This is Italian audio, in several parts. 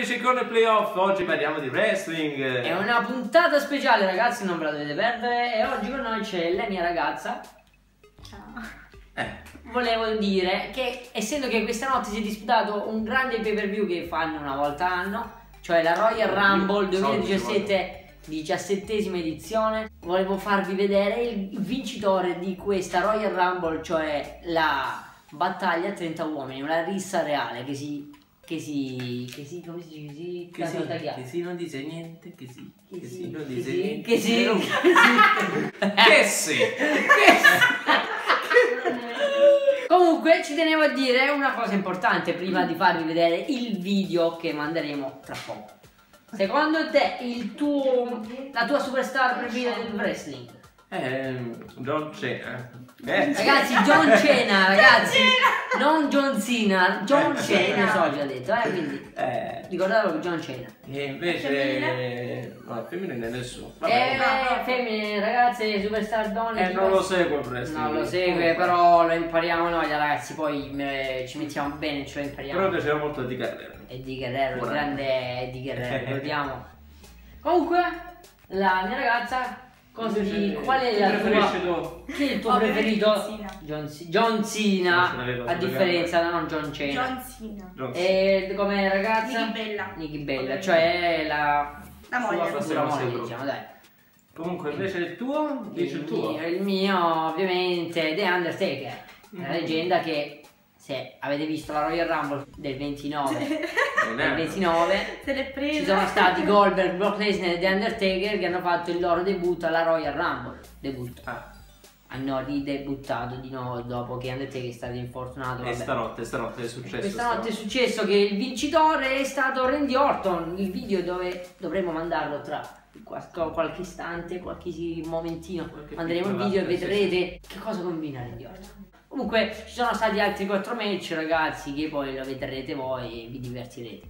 amici con il playoff, oggi parliamo di wrestling. È una puntata speciale ragazzi, non ve la dovete perdere e oggi con noi c'è la mia ragazza. Ciao. Eh, Volevo dire che essendo che questa notte si è disputato un grande pay per view che fanno una volta l'anno, cioè la Royal Rumble 2017 diciassettesima edizione, volevo farvi vedere il vincitore di questa Royal Rumble, cioè la battaglia a 30 uomini, una rissa reale che si che si che si come si dice che si che, tagliato. che sì, non dice niente, che sì, che, sì, non dice niente. che non- che sì. Che sì. Comunque ci tenevo a dire una cosa importante prima di farvi vedere il video che manderemo tra poco. Secondo te il tuo la tua superstar preferita del wrestling? Eh, John Cena. Eh, Ragazzi, John Cena, ragazzi. Non John Cena, John Cena, so già detto, eh, quindi eh, ricordatevi John Cena. e invece... No, femminile nessuno. E Vabbè. femmine, ragazze, superstar donne. Eh, non lo seguo il. Non lo segue, Comunque. però lo impariamo noi ragazzi, poi eh, ci mettiamo bene, ce lo impariamo. Però piaceva molto di Guerrero. Eddie Guerrero, il grande Eddie Guerrero, ricordiamo. Comunque, la mia ragazza, cosa di, qual è la tua... tu? Chi è il tuo preferito? John Cena. John, Cena, a differenza da non John Cena. John Cena. John E come ragazza? Niki Bella. Niki Bella, cioè la... La moglie. sua futura moglie, diciamo, dai. Comunque invece il tuo? Dici il tuo. mio, il mio, ovviamente, The Undertaker, una Mhm. leggenda che se avete visto la Royal Rumble del 29, È- 29 Se l'è presa. ci sono stati Goldberg, Brock Lesnar e The Undertaker che hanno fatto il loro debutto alla Royal Rumble. Debutto. Ah, Hanno ridebuttato di nuovo dopo che Undertaker è stato infortunato. e vabbè. stanotte, stanotte è successo. Questa notte è successo che il vincitore è stato Randy Orton. Il video dove dovremo mandarlo tra qua- qualche istante, qualche momentino. Qualche Manderemo il video e parte, sì, vedrete che cosa combina Randy Orton. Comunque ci sono stati altri quattro match ragazzi che poi lo vedrete voi e vi divertirete.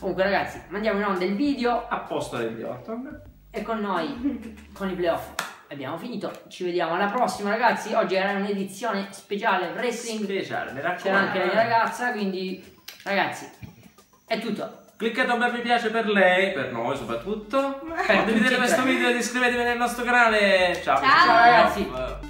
Comunque ragazzi mandiamo in onda il video A posto Randy Orton. e con noi con i playoff abbiamo finito. Ci vediamo alla prossima ragazzi. Oggi era un'edizione speciale wrestling. Speciale, mi C'era anche la mia ragazza, quindi ragazzi, è tutto. Cliccate un bel mi piace per lei, per noi soprattutto. Per Condividete tutti e questo video ed iscrivetevi nel nostro canale. Ciao. Ciao, ragazzi.